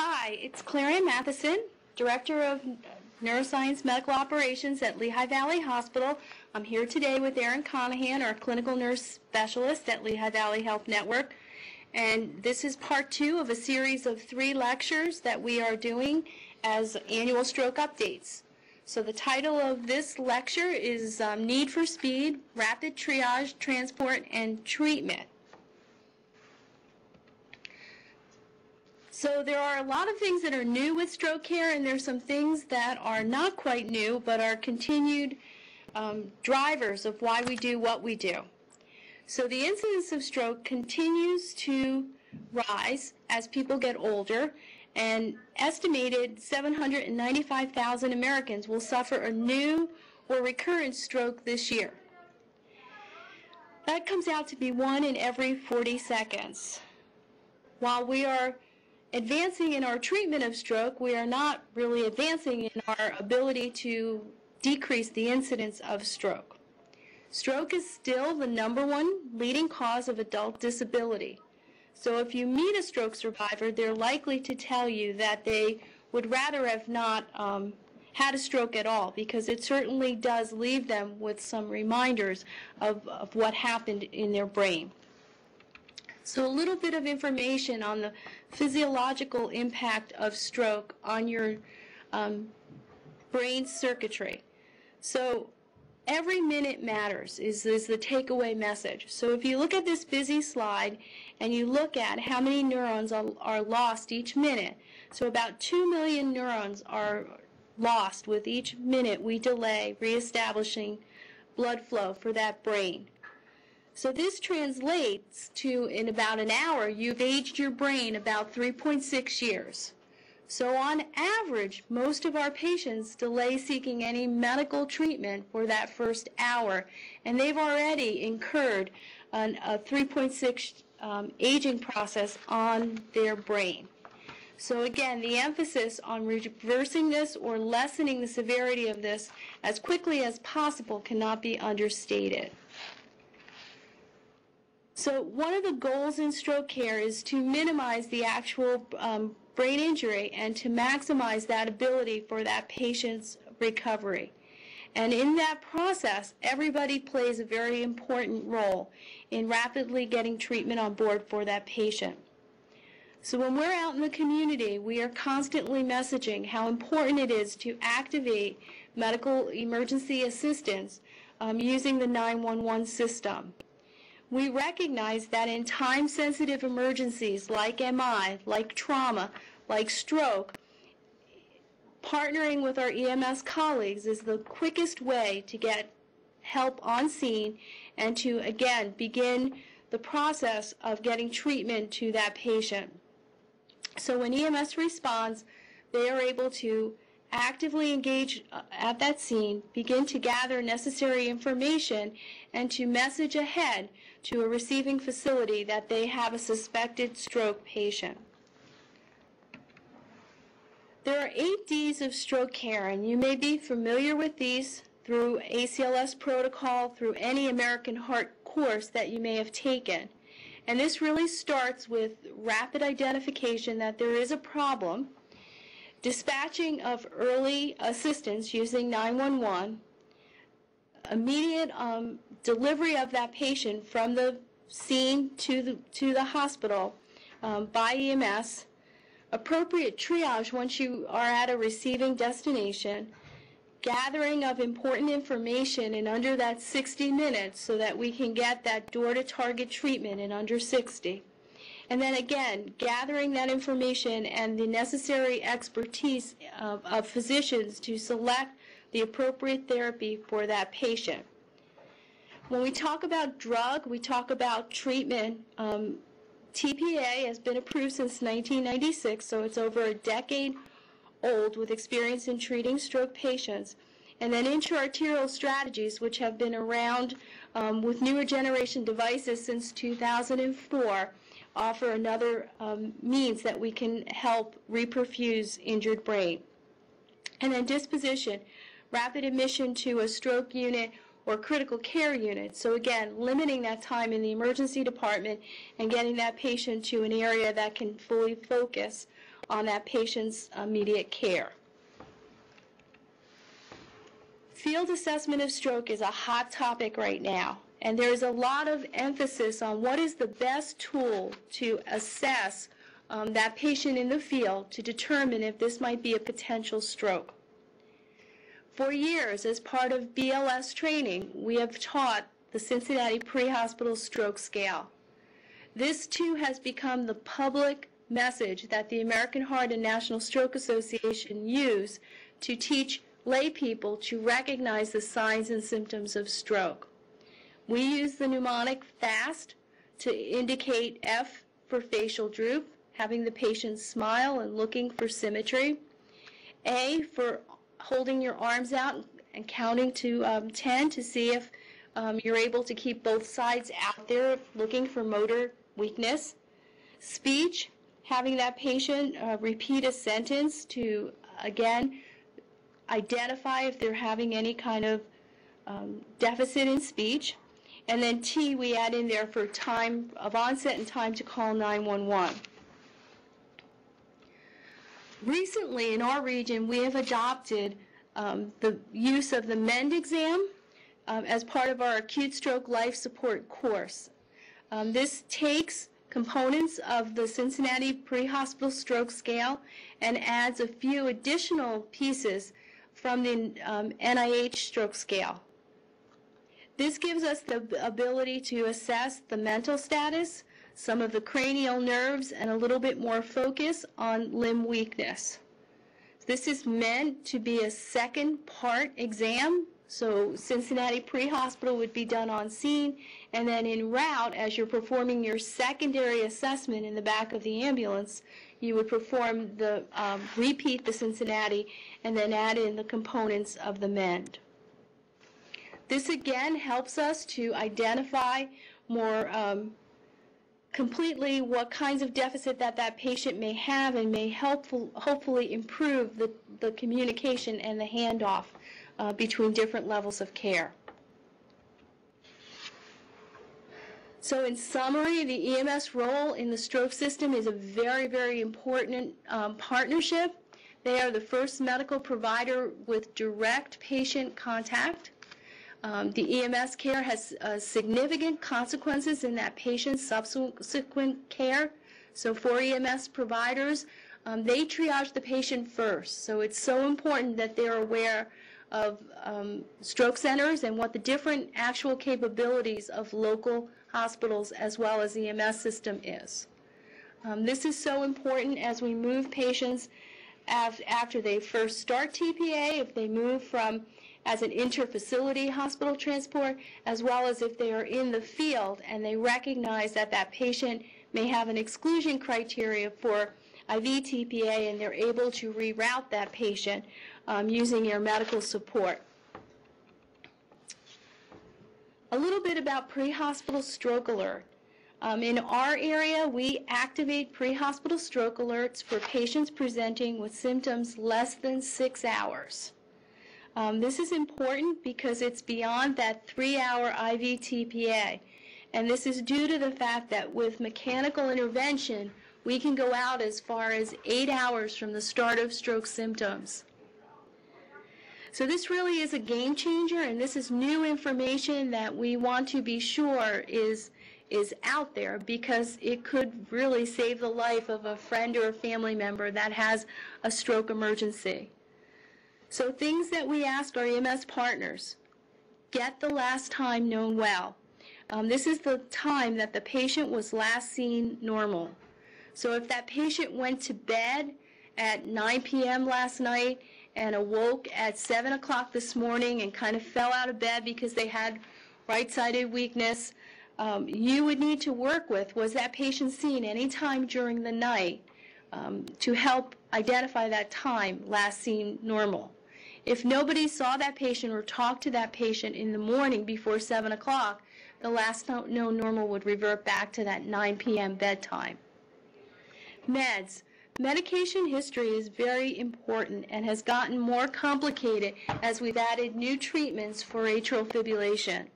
Hi, it's Claranne Mathiesen, Director of Neuroscience Medical Operations at Lehigh Valley Hospital. I'm here today with Erin Conahan, our clinical nurse specialist at Lehigh Valley Health Network. And this is part two of a series of three lectures that we are doing as annual stroke updates. So the title of this lecture is um, Need for Speed, Rapid Triage, Transport, and Treatment. So there are a lot of things that are new with stroke care, and there's some things that are not quite new, but are continued um, drivers of why we do what we do. So the incidence of stroke continues to rise as people get older, and estimated 795,000 Americans will suffer a new or recurrent stroke this year. That comes out to be one in every 40 seconds. While we are advancing in our treatment of stroke, we are not really advancing in our ability to decrease the incidence of stroke. Stroke is still the number one leading cause of adult disability. So if you meet a stroke survivor, they're likely to tell you that they would rather have not um, had a stroke at all because it certainly does leave them with some reminders of, of what happened in their brain. So a little bit of information on the physiological impact of stroke on your um, brain circuitry. So every minute matters is, is the takeaway message. So if you look at this busy slide and you look at how many neurons are, are lost each minute, so about 2 million neurons are lost with each minute we delay reestablishing blood flow for that brain. So this translates to in about an hour, you've aged your brain about 3.6 years. So on average, most of our patients delay seeking any medical treatment for that first hour, and they've already incurred an, a 3.6 um, aging process on their brain. So again, the emphasis on reversing this or lessening the severity of this as quickly as possible cannot be understated. So one of the goals in stroke care is to minimize the actual um, brain injury and to maximize that ability for that patient's recovery. And in that process, everybody plays a very important role in rapidly getting treatment on board for that patient. So when we're out in the community, we are constantly messaging how important it is to activate medical emergency assistance um, using the 911 system we recognize that in time-sensitive emergencies like MI, like trauma, like stroke, partnering with our EMS colleagues is the quickest way to get help on scene and to, again, begin the process of getting treatment to that patient. So when EMS responds, they are able to actively engage uh, at that scene, begin to gather necessary information, and to message ahead to a receiving facility that they have a suspected stroke patient. There are eight Ds of stroke care, and you may be familiar with these through ACLS protocol, through any American Heart course that you may have taken. And this really starts with rapid identification that there is a problem, dispatching of early assistance using 911, immediate um, delivery of that patient from the scene to the, to the hospital um, by EMS, appropriate triage once you are at a receiving destination, gathering of important information in under that 60 minutes so that we can get that door to target treatment in under 60. And then again, gathering that information and the necessary expertise of, of physicians to select the appropriate therapy for that patient. When we talk about drug, we talk about treatment. Um, TPA has been approved since 1996, so it's over a decade old with experience in treating stroke patients. And then intra-arterial strategies, which have been around um, with newer generation devices since 2004, offer another um, means that we can help reperfuse injured brain. And then disposition, rapid admission to a stroke unit or critical care unit. So again, limiting that time in the emergency department and getting that patient to an area that can fully focus on that patient's immediate care. Field assessment of stroke is a hot topic right now, and there's a lot of emphasis on what is the best tool to assess um, that patient in the field to determine if this might be a potential stroke. For years, as part of BLS training, we have taught the Cincinnati Pre-Hospital Stroke Scale. This too has become the public message that the American Heart and National Stroke Association use to teach lay people to recognize the signs and symptoms of stroke. We use the mnemonic FAST to indicate F for facial droop, having the patient smile and looking for symmetry. A for holding your arms out and counting to um, 10 to see if um, you're able to keep both sides out there looking for motor weakness. Speech, having that patient uh, repeat a sentence to, again, identify if they're having any kind of um, deficit in speech. And then T, we add in there for time of onset and time to call 911. Recently, in our region, we have adopted um, the use of the MEND exam um, as part of our acute stroke life support course. Um, this takes components of the Cincinnati pre-hospital stroke scale and adds a few additional pieces from the um, NIH stroke scale. This gives us the ability to assess the mental status, some of the cranial nerves, and a little bit more focus on limb weakness. This is meant to be a second part exam, so Cincinnati pre-hospital would be done on scene, and then en route, as you're performing your secondary assessment in the back of the ambulance, you would perform the, um, repeat the Cincinnati and then add in the components of the MEND. This again helps us to identify more um, completely what kinds of deficit that that patient may have and may helpful, hopefully improve the, the communication and the handoff uh, between different levels of care. So in summary, the EMS role in the stroke system is a very, very important um, partnership. They are the first medical provider with direct patient contact. Um, the EMS care has uh, significant consequences in that patient's subsequent care. So for EMS providers, um, they triage the patient first. So it's so important that they're aware of um, stroke centers and what the different actual capabilities of local hospitals as well as the EMS system is. Um, this is so important as we move patients after they first start TPA, if they move from as an interfacility hospital transport, as well as if they are in the field and they recognize that that patient may have an exclusion criteria for IV TPA and they're able to reroute that patient um, using your medical support. A little bit about pre-hospital stroke alert. Um, in our area, we activate pre-hospital stroke alerts for patients presenting with symptoms less than six hours. Um, this is important because it's beyond that three-hour IV TPA. And this is due to the fact that with mechanical intervention, we can go out as far as eight hours from the start of stroke symptoms. So this really is a game changer, and this is new information that we want to be sure is is out there because it could really save the life of a friend or a family member that has a stroke emergency. So things that we ask our EMS partners, get the last time known well. Um, this is the time that the patient was last seen normal. So if that patient went to bed at 9 p.m. last night and awoke at 7 o'clock this morning and kind of fell out of bed because they had right-sided weakness, um, you would need to work with was that patient seen any time during the night um, to help identify that time last seen normal. If nobody saw that patient or talked to that patient in the morning before 7 o'clock, the last known normal would revert back to that 9 p.m. bedtime. Meds. Medication history is very important and has gotten more complicated as we've added new treatments for atrial fibrillation.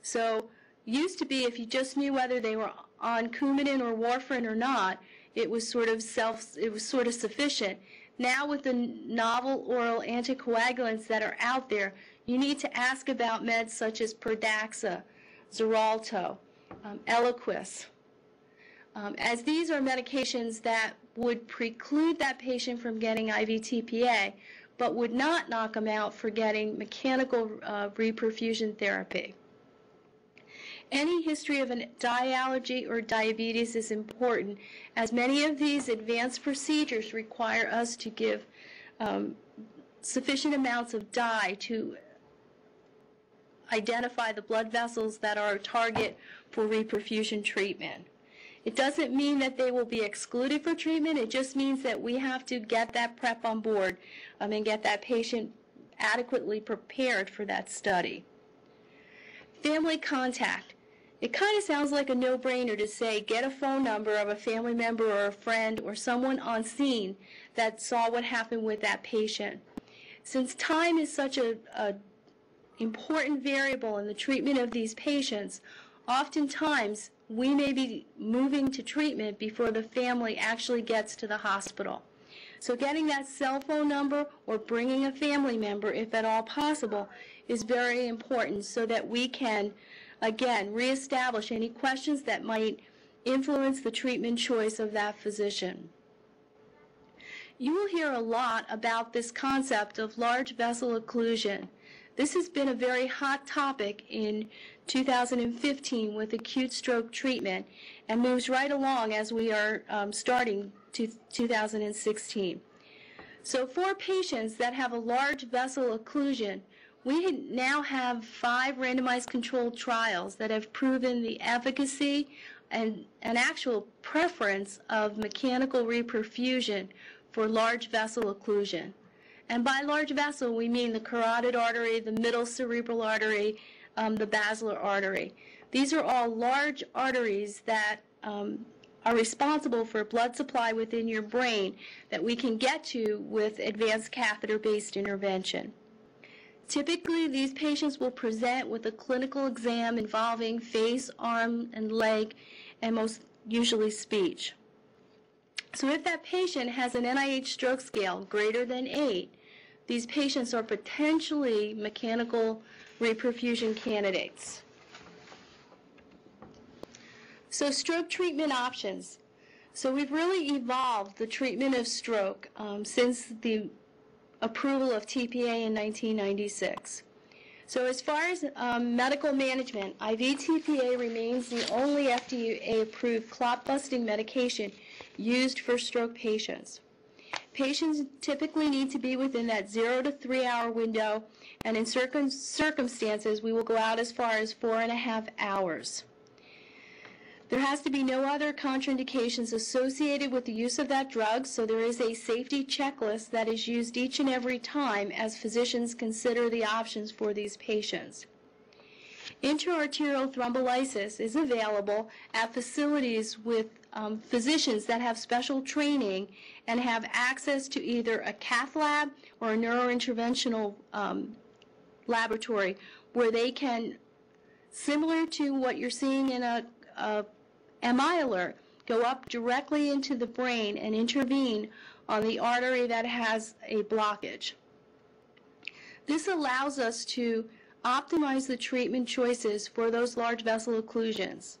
So used to be if you just knew whether they were on Coumadin or warfarin or not, it was sort of self, it was sort of sufficient. Now with the novel oral anticoagulants that are out there, you need to ask about meds such as Pradaxa, Xarelto, um, Eliquis, um, as these are medications that would preclude that patient from getting IV TPA, but would not knock them out for getting mechanical uh, reperfusion therapy. Any history of a dye allergy or diabetes is important, as many of these advanced procedures require us to give um, sufficient amounts of dye to identify the blood vessels that are a target for reperfusion treatment. It doesn't mean that they will be excluded for treatment. It just means that we have to get that prep on board um, and get that patient adequately prepared for that study. Family contact. It kind of sounds like a no-brainer to say get a phone number of a family member or a friend or someone on scene that saw what happened with that patient. Since time is such a, a important variable in the treatment of these patients, oftentimes we may be moving to treatment before the family actually gets to the hospital. So getting that cell phone number or bringing a family member, if at all possible, is very important so that we can Again, reestablish any questions that might influence the treatment choice of that physician. You will hear a lot about this concept of large vessel occlusion. This has been a very hot topic in 2015 with acute stroke treatment and moves right along as we are um, starting to 2016. So for patients that have a large vessel occlusion, we now have five randomized controlled trials that have proven the efficacy and an actual preference of mechanical reperfusion for large vessel occlusion. And by large vessel, we mean the carotid artery, the middle cerebral artery, um, the basilar artery. These are all large arteries that um, are responsible for blood supply within your brain that we can get to with advanced catheter-based intervention. Typically, these patients will present with a clinical exam involving face, arm, and leg, and most usually speech. So if that patient has an NIH stroke scale greater than 8, these patients are potentially mechanical reperfusion candidates. So stroke treatment options. So we've really evolved the treatment of stroke um, since the approval of TPA in 1996. So as far as um, medical management, IV TPA remains the only FDA-approved clot-busting medication used for stroke patients. Patients typically need to be within that zero to three hour window, and in circum circumstances, we will go out as far as four and a half hours. There has to be no other contraindications associated with the use of that drug, so there is a safety checklist that is used each and every time as physicians consider the options for these patients. Intra-arterial thrombolysis is available at facilities with um, physicians that have special training and have access to either a cath lab or a neurointerventional um, laboratory where they can, similar to what you're seeing in a, a MI alert go up directly into the brain and intervene on the artery that has a blockage. This allows us to optimize the treatment choices for those large vessel occlusions.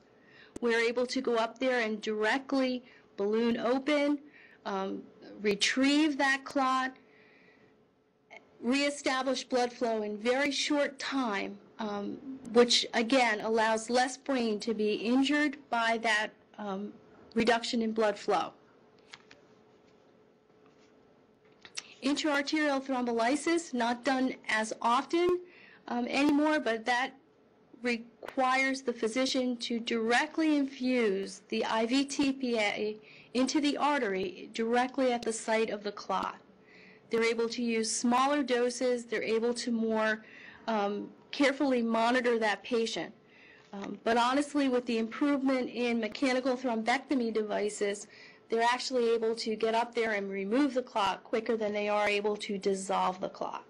We're able to go up there and directly balloon open, um, retrieve that clot, reestablish blood flow in very short time um, which again allows less brain to be injured by that um, reduction in blood flow. Intraarterial thrombolysis, not done as often um, anymore, but that requires the physician to directly infuse the IV TPA into the artery directly at the site of the clot. They're able to use smaller doses, they're able to more um, carefully monitor that patient. Um, but honestly, with the improvement in mechanical thrombectomy devices, they're actually able to get up there and remove the clot quicker than they are able to dissolve the clot.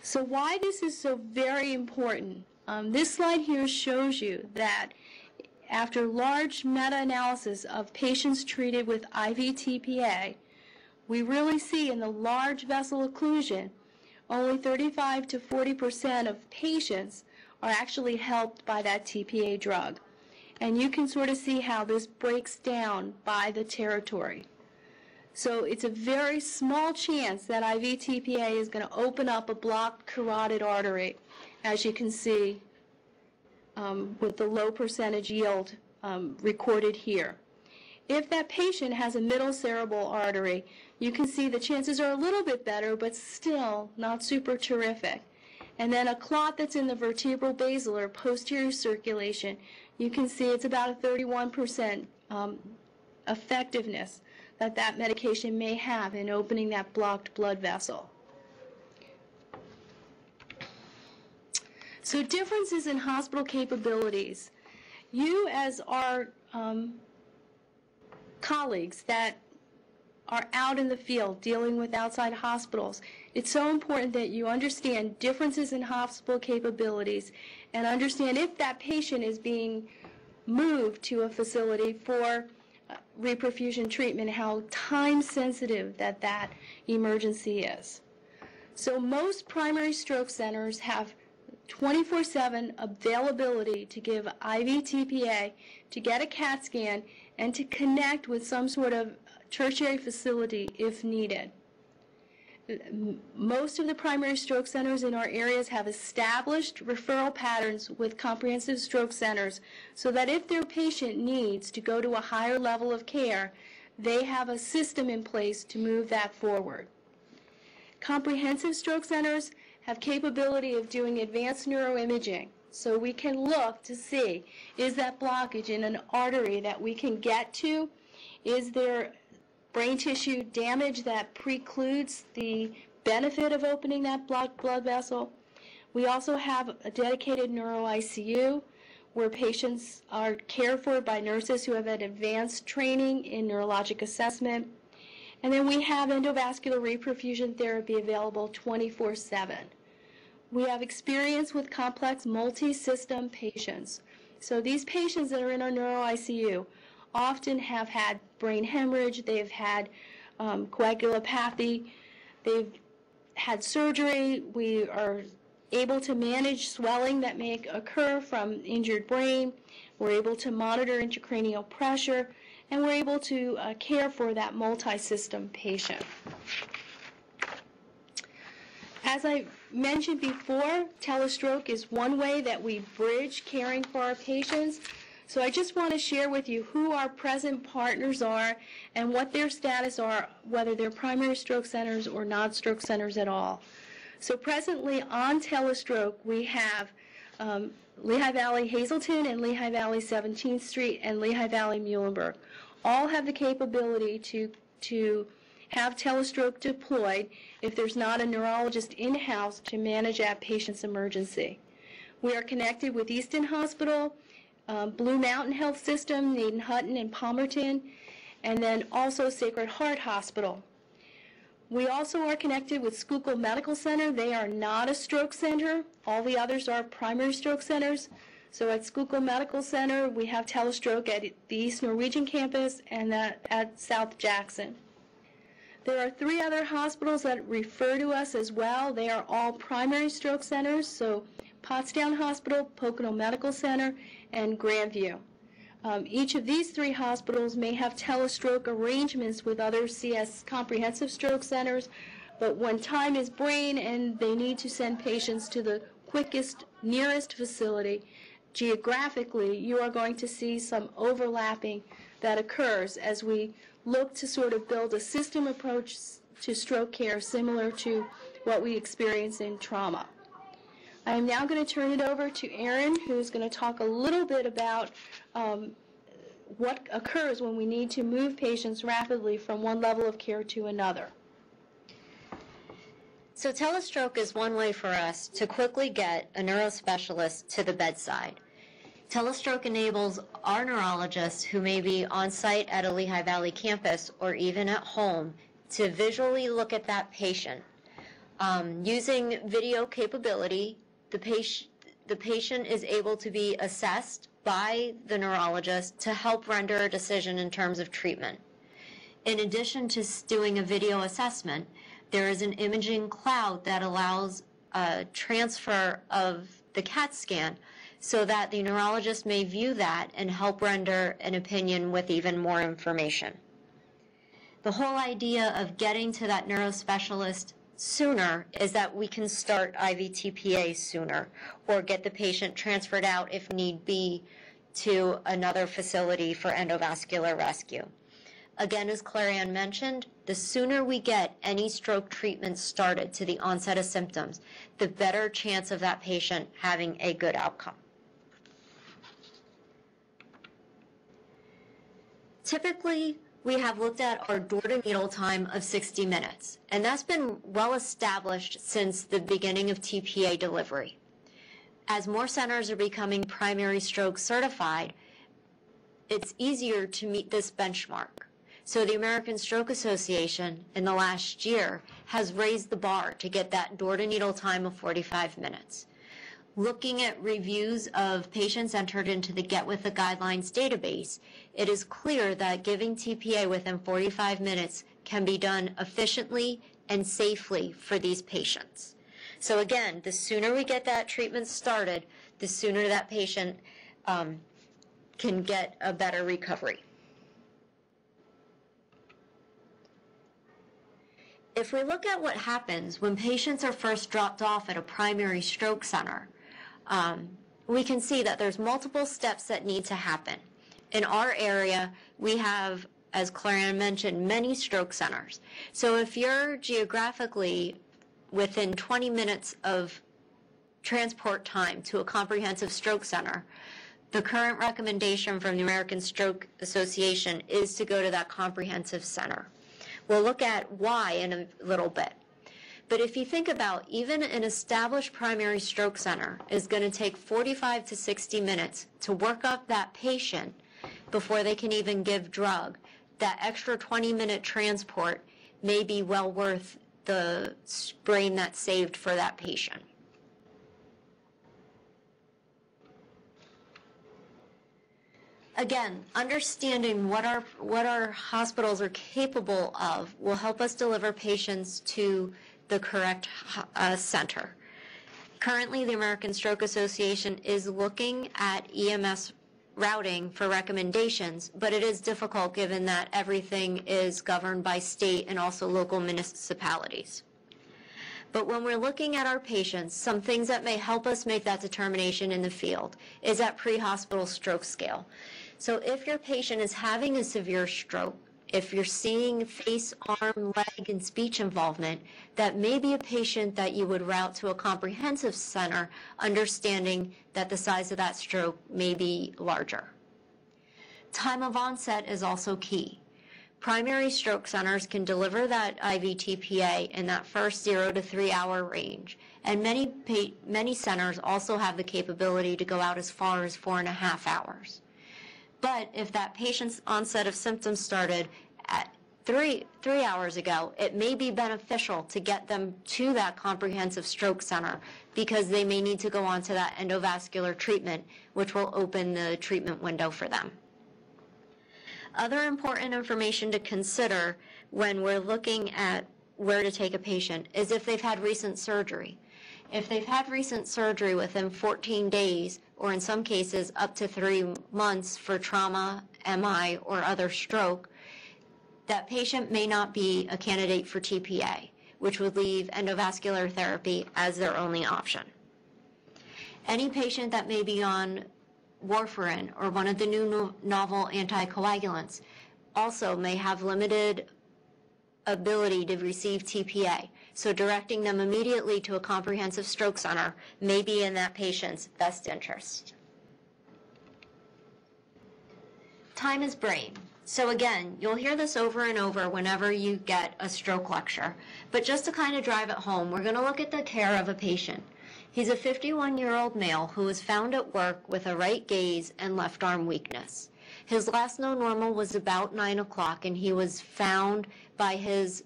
So why this is so very important, um, this slide here shows you that after large meta-analysis of patients treated with IV TPA, we really see in the large vessel occlusion, only 35 to 40 percent of patients are actually helped by that TPA drug. And you can sort of see how this breaks down by the territory. So it's a very small chance that IV TPA is going to open up a blocked carotid artery, as you can see um, with the low percentage yield um, recorded here. If that patient has a middle cerebral artery, you can see the chances are a little bit better, but still not super terrific. And then a clot that's in the vertebral basal or posterior circulation, you can see it's about a 31% um, effectiveness that that medication may have in opening that blocked blood vessel. So differences in hospital capabilities. You as our um, colleagues that are out in the field dealing with outside hospitals, it's so important that you understand differences in hospital capabilities and understand if that patient is being moved to a facility for uh, reperfusion treatment, how time sensitive that that emergency is. So most primary stroke centers have 24-7 availability to give IV TPA, to get a CAT scan, and to connect with some sort of tertiary facility if needed. Most of the primary stroke centers in our areas have established referral patterns with comprehensive stroke centers so that if their patient needs to go to a higher level of care, they have a system in place to move that forward. Comprehensive stroke centers have capability of doing advanced neuroimaging. So we can look to see, is that blockage in an artery that we can get to? Is there brain tissue damage that precludes the benefit of opening that blocked blood vessel? We also have a dedicated neuro ICU where patients are cared for by nurses who have had advanced training in neurologic assessment and then we have endovascular reperfusion therapy available 24 7. We have experience with complex multi-system patients. So these patients that are in our neuro ICU often have had brain hemorrhage, they've had um, coagulopathy, they've had surgery. We are able to manage swelling that may occur from injured brain. We're able to monitor intracranial pressure and we're able to uh, care for that multi-system patient. As I mentioned before, telestroke is one way that we bridge caring for our patients. So I just want to share with you who our present partners are and what their status are, whether they're primary stroke centers or non-stroke centers at all. So presently on telestroke, we have um, Lehigh Valley Hazleton and Lehigh Valley 17th Street and Lehigh Valley Muhlenberg all have the capability to, to have telestroke deployed if there's not a neurologist in-house to manage that patient's emergency. We are connected with Easton Hospital, um, Blue Mountain Health System, Gnaden Huetten and Palmerton, and then also Sacred Heart Hospital. We also are connected with Schuylkill Medical Center. They are not a stroke center. All the others are primary stroke centers. So at Schuylkill Medical Center, we have telestroke at the East Norwegian campus and at, at South Jackson. There are three other hospitals that refer to us as well. They are all primary stroke centers, so Pottstown Hospital, Pocono Medical Center, and Grandview. Um, each of these three hospitals may have telestroke arrangements with other CS comprehensive stroke centers, but when time is brain and they need to send patients to the quickest, nearest facility, geographically, you are going to see some overlapping that occurs as we look to sort of build a system approach to stroke care similar to what we experience in trauma. I am now going to turn it over to Erin, who's going to talk a little bit about um, what occurs when we need to move patients rapidly from one level of care to another. So telestroke is one way for us to quickly get a neurospecialist to the bedside. Telestroke enables our neurologists who may be on site at a Lehigh Valley campus or even at home to visually look at that patient. Um, using video capability, the, patient, the patient is able to be assessed by the neurologist to help render a decision in terms of treatment. In addition to doing a video assessment, there is an imaging cloud that allows a transfer of the CAT scan so that the neurologist may view that and help render an opinion with even more information. The whole idea of getting to that neurospecialist sooner is that we can start IVTPA sooner or get the patient transferred out if need be to another facility for endovascular rescue. Again, as Claranne mentioned, the sooner we get any stroke treatment started to the onset of symptoms, the better chance of that patient having a good outcome. Typically, we have looked at our door to needle time of 60 minutes, and that's been well established since the beginning of TPA delivery. As more centers are becoming primary stroke certified, it's easier to meet this benchmark. So the American Stroke Association in the last year has raised the bar to get that door to needle time of 45 minutes. Looking at reviews of patients entered into the Get With the Guidelines database, it is clear that giving TPA within 45 minutes can be done efficiently and safely for these patients. So again, the sooner we get that treatment started, the sooner that patient um, can get a better recovery. If we look at what happens when patients are first dropped off at a primary stroke center, um, we can see that there's multiple steps that need to happen. In our area, we have, as Claranne mentioned, many stroke centers. So if you're geographically within 20 minutes of transport time to a comprehensive stroke center, the current recommendation from the American Stroke Association is to go to that comprehensive center. We'll look at why in a little bit. But if you think about even an established primary stroke center is going to take 45 to 60 minutes to work up that patient before they can even give drug, that extra 20 minute transport may be well worth the brain that's saved for that patient. Again, understanding what our what our hospitals are capable of will help us deliver patients to the correct uh, center. Currently, the American Stroke Association is looking at EMS routing for recommendations, but it is difficult given that everything is governed by state and also local municipalities. But when we're looking at our patients, some things that may help us make that determination in the field is that pre-hospital stroke scale. So if your patient is having a severe stroke, if you're seeing face, arm, leg, and speech involvement, that may be a patient that you would route to a comprehensive center, understanding that the size of that stroke may be larger. Time of onset is also key. Primary stroke centers can deliver that IVTPA in that first zero to three hour range. And many, many centers also have the capability to go out as far as four and a half hours. But if that patient's onset of symptoms started at three, three hours ago, it may be beneficial to get them to that comprehensive stroke center because they may need to go on to that endovascular treatment, which will open the treatment window for them. Other important information to consider when we're looking at where to take a patient is if they've had recent surgery. If they've had recent surgery within 14 days, or in some cases up to three months for trauma, MI, or other stroke, that patient may not be a candidate for TPA, which would leave endovascular therapy as their only option. Any patient that may be on warfarin or one of the new no- novel anticoagulants also may have limited ability to receive TPA. So directing them immediately to a comprehensive stroke center may be in that patient's best interest. Time is brain. So again, you'll hear this over and over whenever you get a stroke lecture. But just to kind of drive it home, we're going to look at the care of a patient. He's a 51 year old male who was found at work with a right gaze and left arm weakness. His last known normal was about 9 o'clock, and he was found by his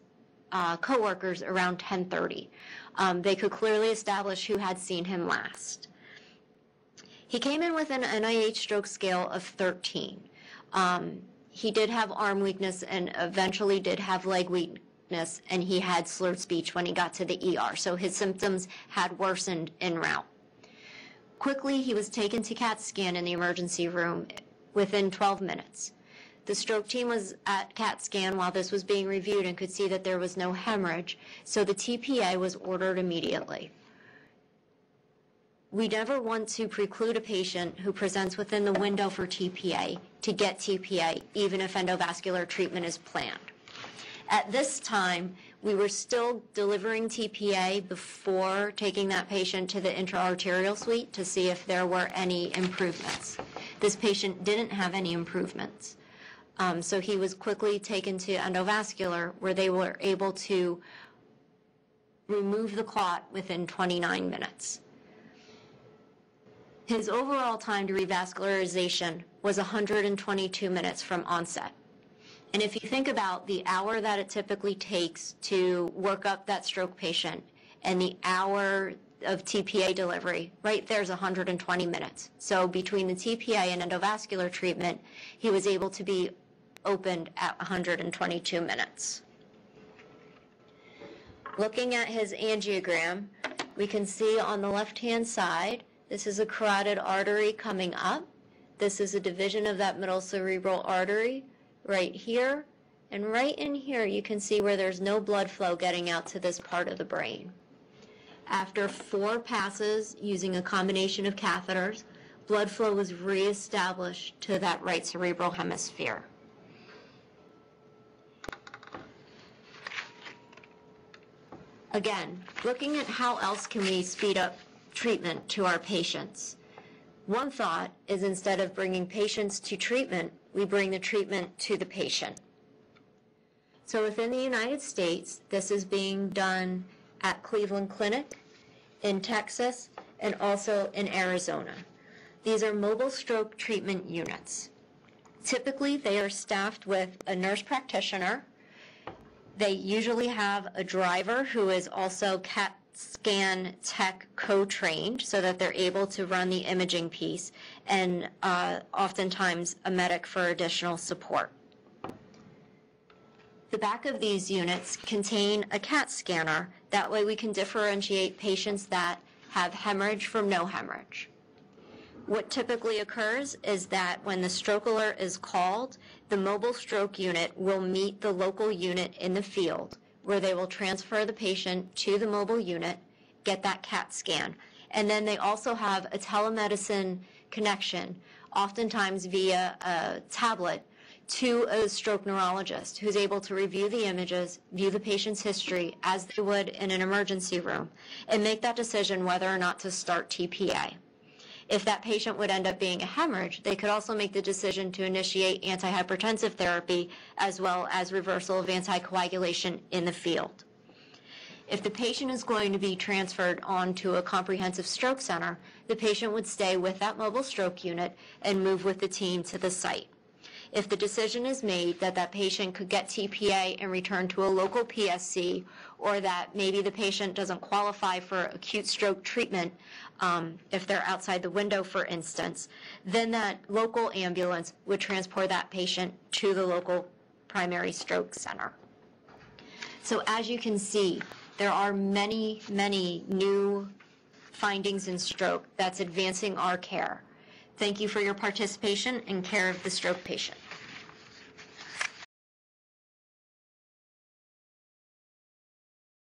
uh, coworkers around 10:30. Um, they could clearly establish who had seen him last. He came in with an NIH stroke scale of 13. Um, he did have arm weakness and eventually did have leg weakness, and he had slurred speech when he got to the ER. So his symptoms had worsened en route. Quickly, he was taken to CAT scan in the emergency room within 12 minutes. The stroke team was at CAT scan while this was being reviewed and could see that there was no hemorrhage, so the TPA was ordered immediately. We never want to preclude a patient who presents within the window for TPA to get TPA, even if endovascular treatment is planned. At this time, we were still delivering TPA before taking that patient to the intraarterial suite to see if there were any improvements. This patient didn't have any improvements. Um, so he was quickly taken to endovascular where they were able to remove the clot within 29 minutes. His overall time to revascularization was 122 minutes from onset. And if you think about the hour that it typically takes to work up that stroke patient and the hour of TPA delivery, right there's 120 minutes. So between the TPA and endovascular treatment, he was able to be opened at 122 minutes. Looking at his angiogram, we can see on the left-hand side, this is a carotid artery coming up. This is a division of that middle cerebral artery right here. And right in here, you can see where there's no blood flow getting out to this part of the brain. After four passes using a combination of catheters, blood flow was reestablished to that right cerebral hemisphere. Again, looking at how else can we speed up treatment to our patients. One thought is instead of bringing patients to treatment, we bring the treatment to the patient. So within the United States, this is being done at Cleveland Clinic, in Texas, and also in Arizona. These are mobile stroke treatment units. Typically, they are staffed with a nurse practitioner. They usually have a driver who is also CAT scan tech co-trained so that they're able to run the imaging piece and uh, oftentimes a medic for additional support. The back of these units contain a CAT scanner. That way we can differentiate patients that have hemorrhage from no hemorrhage. What typically occurs is that when the stroke alert is called, the mobile stroke unit will meet the local unit in the field where they will transfer the patient to the mobile unit, get that CAT scan. And then they also have a telemedicine connection, oftentimes via a tablet, to a stroke neurologist who's able to review the images, view the patient's history as they would in an emergency room, and make that decision whether or not to start TPA. If that patient would end up being a hemorrhage, they could also make the decision to initiate antihypertensive therapy as well as reversal of anticoagulation in the field. If the patient is going to be transferred onto a comprehensive stroke center, the patient would stay with that mobile stroke unit and move with the team to the site. If the decision is made that that patient could get TPA and return to a local PSC, or that maybe the patient doesn't qualify for acute stroke treatment, um, if they're outside the window, for instance, then that local ambulance would transport that patient to the local primary stroke center. So as you can see, there are many, many new findings in stroke that's advancing our care. Thank you for your participation in care of the stroke patient.